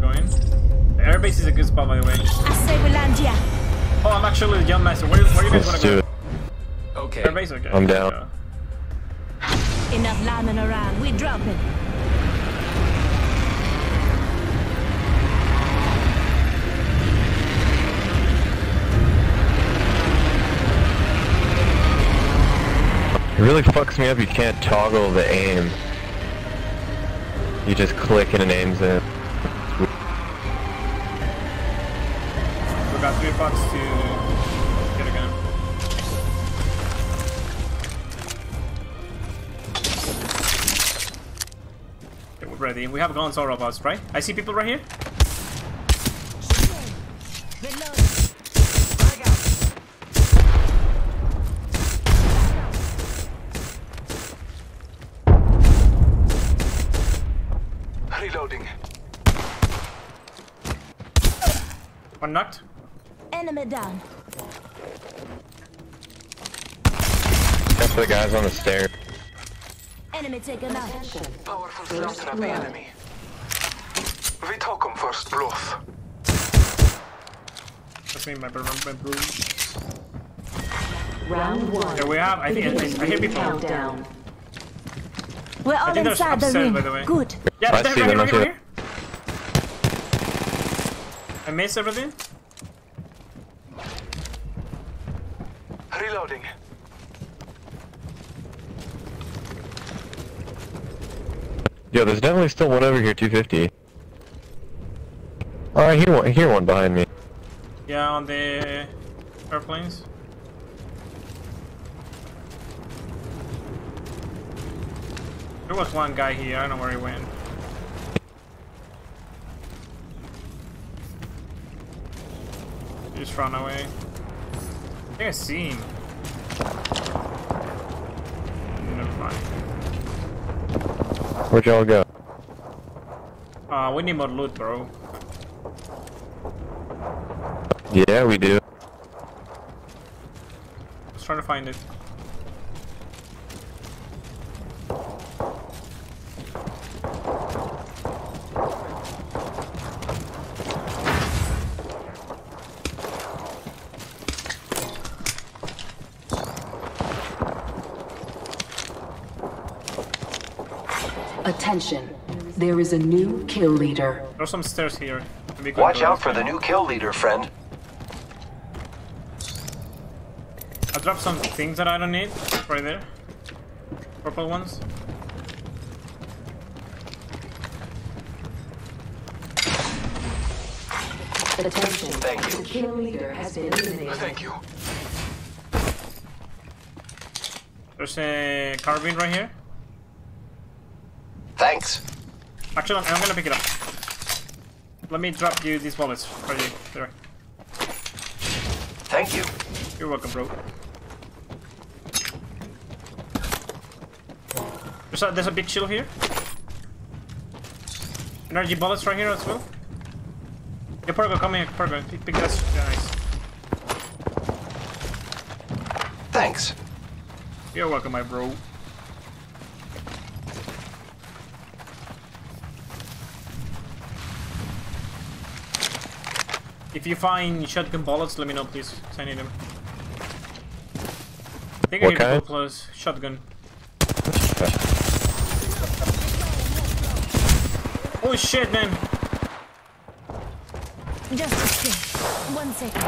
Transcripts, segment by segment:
going. The airbase is a good spot, by the way. Acebulandia. Oh, I'm actually the jump master. Where, where you guys Let's want do to it. go? Okay. Airbase, okay. I'm down. Yeah. Enough lambing around. We dropping. It really fucks me up. You can't toggle the aim. You just click and it aims it. Bucks to get a gun. Okay, we're ready. We have guns all robots, right? I see people right here. Reloading. One knocked. Enemy down. That's the guys on the stairs. Enemy taken out. Powerful slaughter of the enemy. We took him first blood. That's me, my, my, my blue. Round one. Yeah, we have. I think I, I hear people. Countdown. We're all think there's inside the upstairs, ring. by the way. Good. Yeah, I they're see right, them, here, right, here, right here. I missed everything. Reloading. Yo, there's definitely still one over here, 250. Oh, I hear one. I hear one behind me. Yeah, on the airplanes. There was one guy here. I don't know where he went. He just ran away. I think I see him. Where'd y'all go? Uh, we need more loot, bro. Yeah, we do. Let's try to find it. Attention. There is a new kill leader. There's some stairs here. Maybe we could Watch out for the new kill leader, friend. I dropped some things that I don't need. Right there. Purple ones. Attention. Thank you. The kill leader has been eliminated. Thank you. There's a carbine right here. Thanks. Actually, I'm, gonna pick it up. Let me drop you these bullets for you. There. Thank you. You're welcome, bro. There's a, there's a big shield here. Energy bullets right here as well. Yeah, Porgo, come here, Porgo. Pick, pick that. Yeah, nice. Thanks. You're welcome, my bro. If you find shotgun bullets, let me know, please. 'cause I need them. I think I What hear people kind? close. Shotgun. Oh shit, man! Just a sec. One second.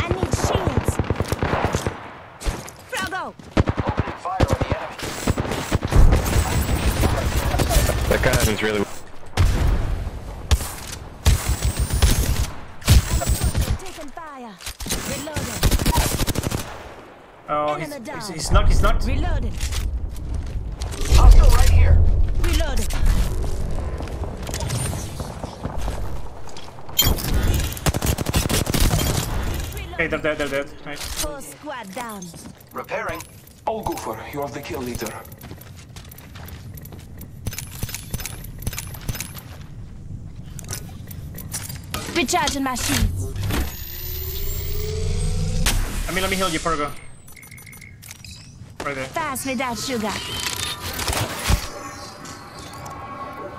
I need shields. Frogo. Opening fire on the enemy. That guy really. Reloading. Oh, Enemy he's, down. he's, he's knocked, he's knocked. Reloading. Hostile right here. Reloading. Okay, they're dead, they're dead. Nice. Full squad down. Repairing. All Goofer, you are the kill leader. Recharging my shields. I mean, let me heal you, Porgo. Right there. Pass me that sugar.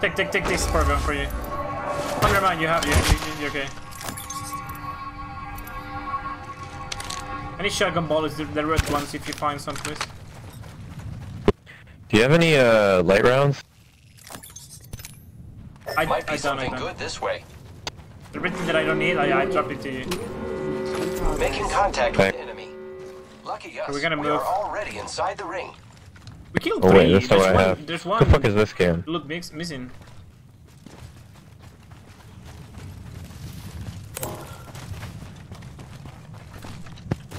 Take, take, take this program for you. Oh, never mind, you have, you, you, you're okay. Any shotgun bullets, the, the red ones, if you find some, please. Do you have any uh, light rounds? I, Might be I don't, I something don't. good this way. Everything that I don't need, I, I drop it to you. Making contact Okay. with enemy. Lucky us. we're gonna move. We are already inside the ring. We killed three. Oh wait, that's not there's what one, I have. There's What the fuck is this game? Look, mix missing.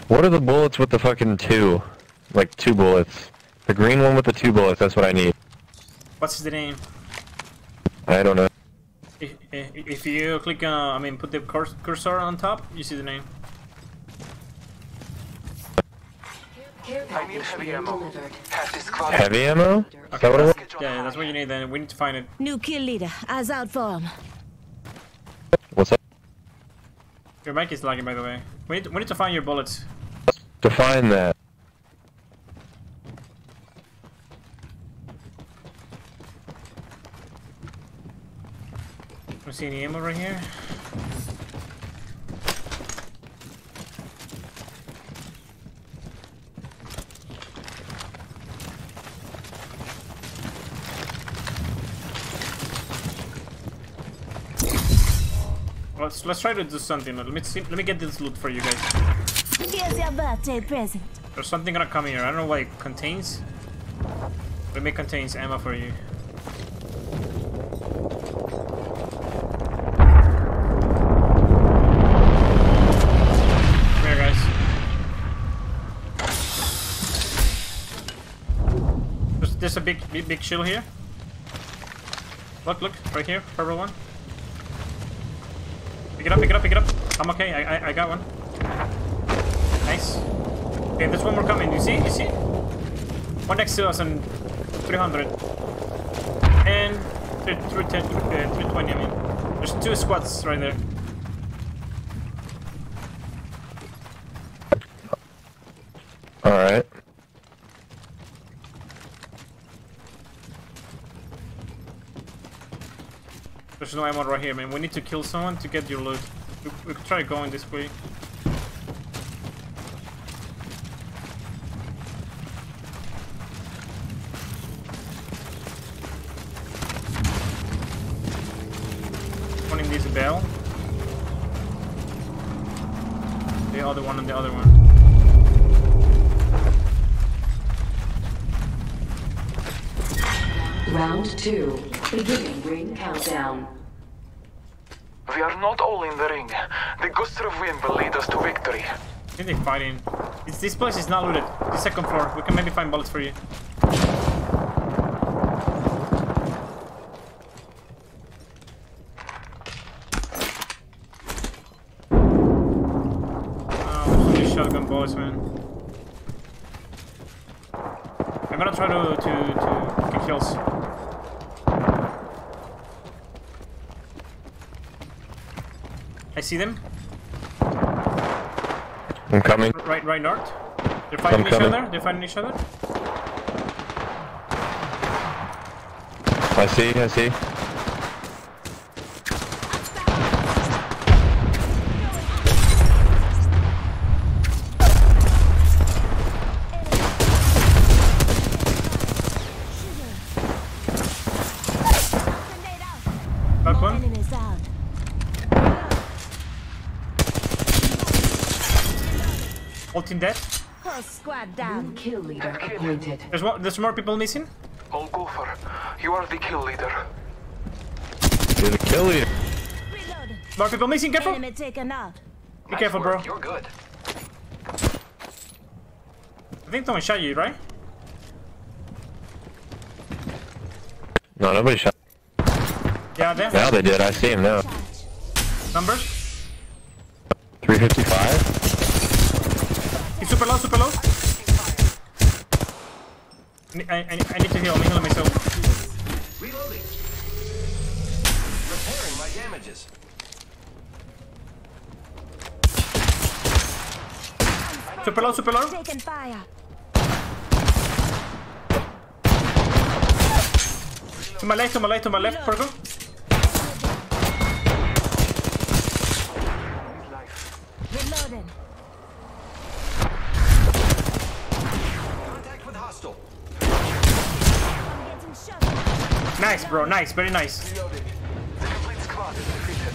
What are the bullets with the fucking two? Like two bullets. The green one with the two bullets, that's what I need. What's the name? I don't know. If, if if you click on, I mean, put the cursor on top, you see the name. I need heavy ammo. delivered. This squad Heavy ammo? Is that what it was? Yeah, that's what you need. Then we need to find it. New kill leader. as out for him. What's up? Your mic is lagging, by the way. We need to, we need to find your bullets. To find that. See any ammo right here. Let's let's try to do something. Let me see. Let me get this loot for you guys. Here's your birthday present. There's something gonna come here. I don't know what it contains. But it contains ammo for you. Come here, guys. There's, a big, big, big shield here. Look, look, right here, purple one. Pick it up, pick it up, pick it up. I'm okay. I, I, I got one. Nice. Okay, there's one more coming. You see? You see? One next to us on 300. And 310, uh, 320, I mean. There's two squads right there. There's no ammo right here, man. We need to kill someone to get your loot. We, we could try going this way. One this bell. The other one and the other one. Round two. Beginning ring countdown. We are not all in the ring. The gust of wind will lead us to victory. They're fighting. It's, this place is not looted. The second floor. We can maybe find bullets for you. Oh, there's only shotgun bullets, man. I'm gonna try to to to get kills. I see them. I'm coming. Right, right north. They're fighting I'm each coming. other. They're fighting each other. I see, I see. Grenade out. Knock More one. enemies down. Ulting dead. Whole squad down. kill leader appointed. There's one. There's more people missing. Old Gopher, you are the kill leader. You're the kill leader. Reloading. More people missing. Careful. Enemy taken out. Be Nice careful, work. bro. You're good. I think someone shot you, right? No, nobody shot. Yeah, there. Now they did, I see him now. Numbers. 355? I, I, I need to heal. I'm healing myself. Reloading. Repairing my damages. Super low. Super low. Taking fire. To my left, to my left, to my left, Porco. Reloading. Contact with hostile. I'm getting shot. Nice, bro. Nice. Very nice. Reloading. The complete squad is defeated.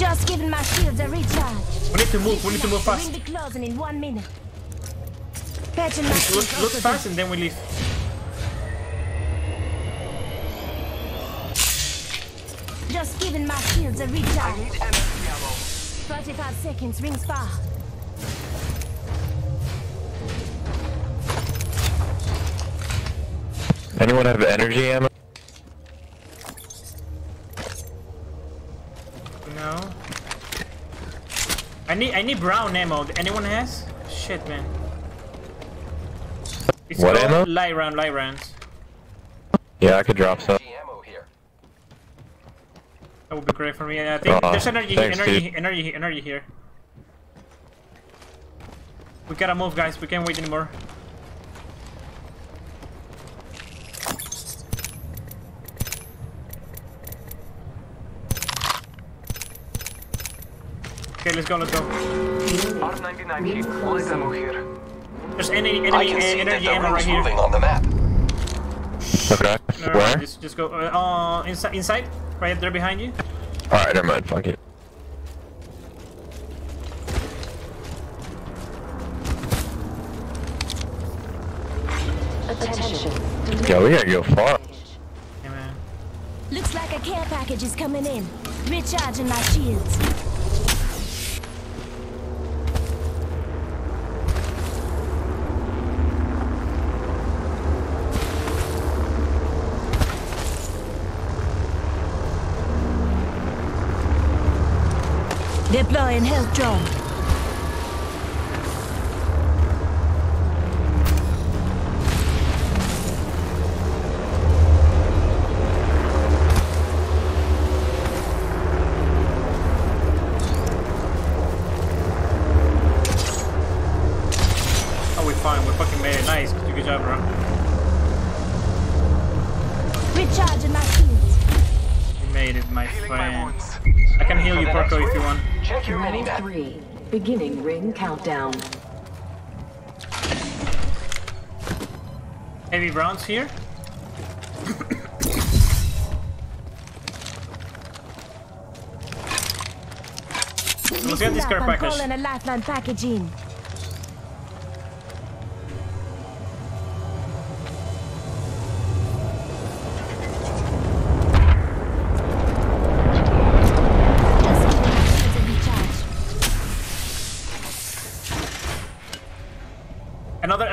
Just giving my shields a recharge. We need to move. We need to move fast. ring be closing in one minute. Patching my Look, look fast and then we leave. Just giving my shields a recharge. Need energy ammo. 35 seconds, rings far. Anyone have energy ammo? No. I need I need brown ammo. Anyone has? Shit, man. It's What ammo? Light round, light rounds. Yeah, I could drop some. Ammo here. That would be great for me. I think Aw, there's energy, thanks, energy, dude. energy, energy here. We gotta move, guys. We can't wait anymore. Let's go, let's go. R99 here. Light ammo here. There's any I can uh, see that energy the ammo right ring's here. moving on the map. Okay. No, Where? just, just go. Uh, uh, inside, inside, right there behind you. Alright, never mind. Fuck it. Attention. Yo, we gotta go far. Yeah, man. Looks like a care package is coming in. Recharging my shields. Deploying health drone. Beginning ring countdown. Heavy bronze here. Let's get this Listen care up, I'm package. calling a lifeline package in.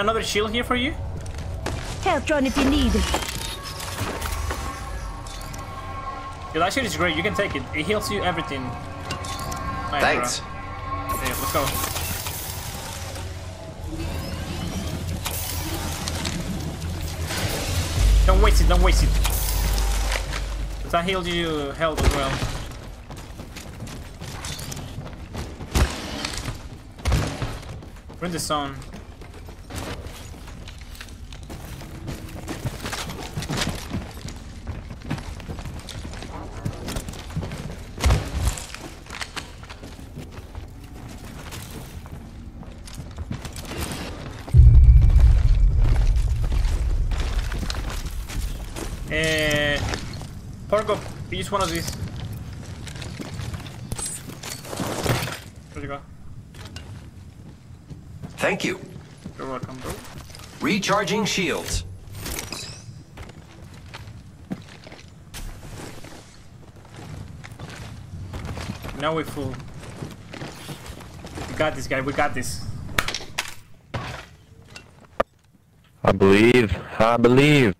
Another another shield here for you. Health drone if you need it. Yeah, that shield is great. You can take it. It heals you everything. Nice, Thanks. Okay, let's go. Don't waste it. Don't waste it. But that healed you health as well. We're in the zone. Uh, Porco, use one of these. Where'd you go? Thank you. You're welcome, bro. Recharging shields. Now we're full. We got this guy, we got this. I believe. I believe.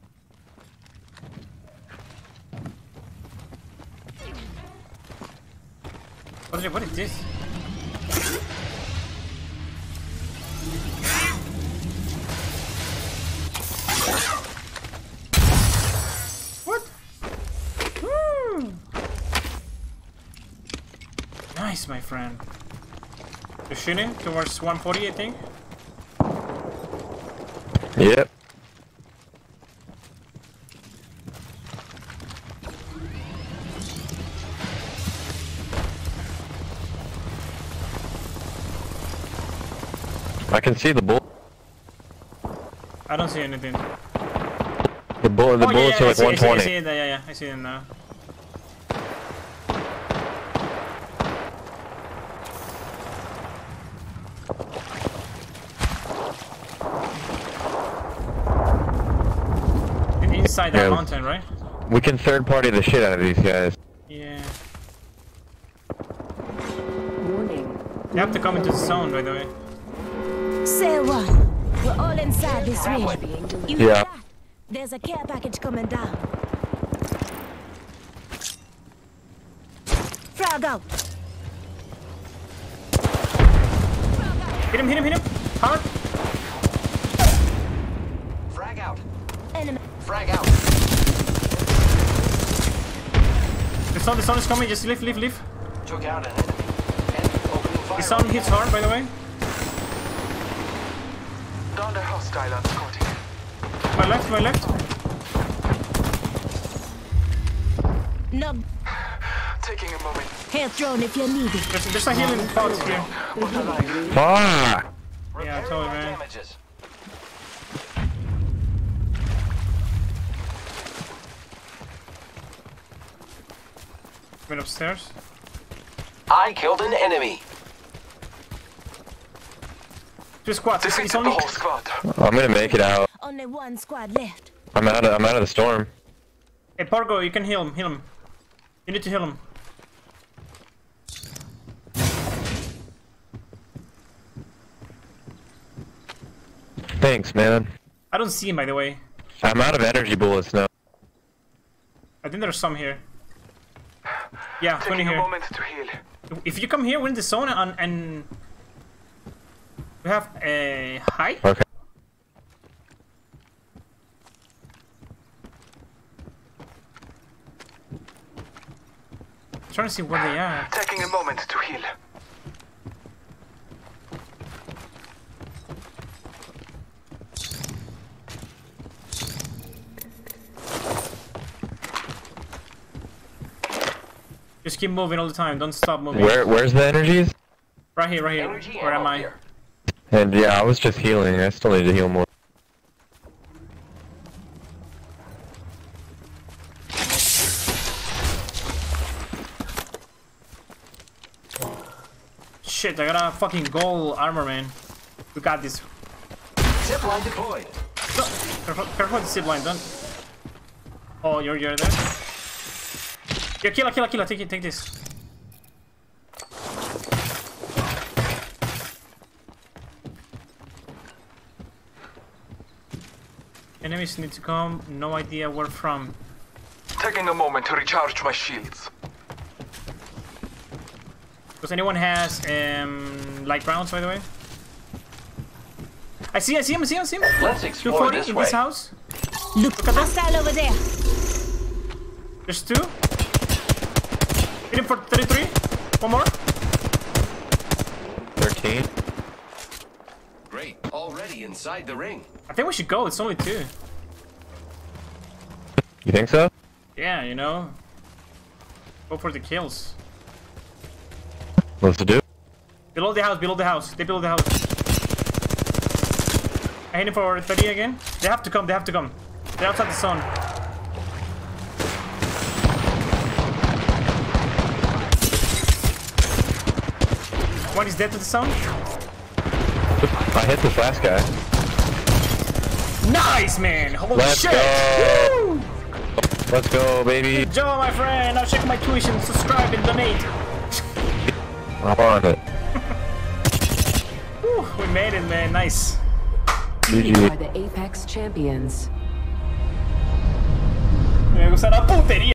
What is, it? what is this? What? Woo! Nice, my friend. They're shooting towards 140, I think. Yep. Can see the bull. I don't see anything. The bull. The oh, bullets yeah, are yeah, like I see, I see, I 120. see it. Yeah, yeah, I see them now. Inside that Yeah. mountain, right? We can third party the shit out of these guys. Yeah. Warning. You have to come into the zone, by the way. Say what? We're all inside this ring. You Yeah. that? There's a care package coming down. Frag out. Hit him, hit him, hit him! Hard! Frag out. Enemy. Frag out. The sun, the sun is coming, just leave, leave, leave. Took out an enemy. Enemy fire. The sun hits hard, by the way. Down the hostile on scouting. My left, my left. No Taking a moment. health drone if you need it. There's, there's a healing pod here. But alive. Fuck! Yeah, Repairing totally, my man. damages. Went upstairs. I killed an enemy. Two squads. It's, Defeated it's the only. whole squad. I'm gonna make it out. Only one squad left. I'm out of. I'm out of the storm. Hey, Pargo, you can heal him. Heal him. You need to heal him. Thanks, man. I don't see him, by the way. I'm out of energy bullets now. I think there's some here. Yeah, 20 Taking a here. moment to heal. If you come here, we're in the zone and, and we have a high. Okay. trying to see where they are. Taking a moment to heal. Just keep moving all the time. Don't stop moving. Where? Where's the energies? Right here, right here. Energy Where am I? here. And yeah, I was just healing. I still need to heal more. Shit, I got a fucking gold armor, man. We got this. Zipline deployed. No, careful, careful with the zip line, don't. Oh, you're you're there. Yeah, kill, kill, kill. Take it, take this. Enemies need to come. No idea where from. Taking a moment to recharge my shields. Does anyone has um light rounds, by the way? I see, I see him, I see him, I see him. Let's explore 240 this in way. this house. Look, at that. hostile over there. There's two. Hit him for 33. One more. 13. Great. Already inside the ring. I think we should go. It's only two. You think so? Yeah, you know. Go for the kills. What's to do? Below the house, below the house. They below the house. I hit him for 30 again. They have to come, they have to come. They're outside the zone. One is dead to the zone. I hit this last guy. Nice, man! Holy Let's shit! go! Woo! Let's go, baby. Joe, my friend! Now check my tuition, subscribe, and donate. Hop on it. Whew, we made it, man. Nice. You GG. are the Apex champions. Me gusta la putería.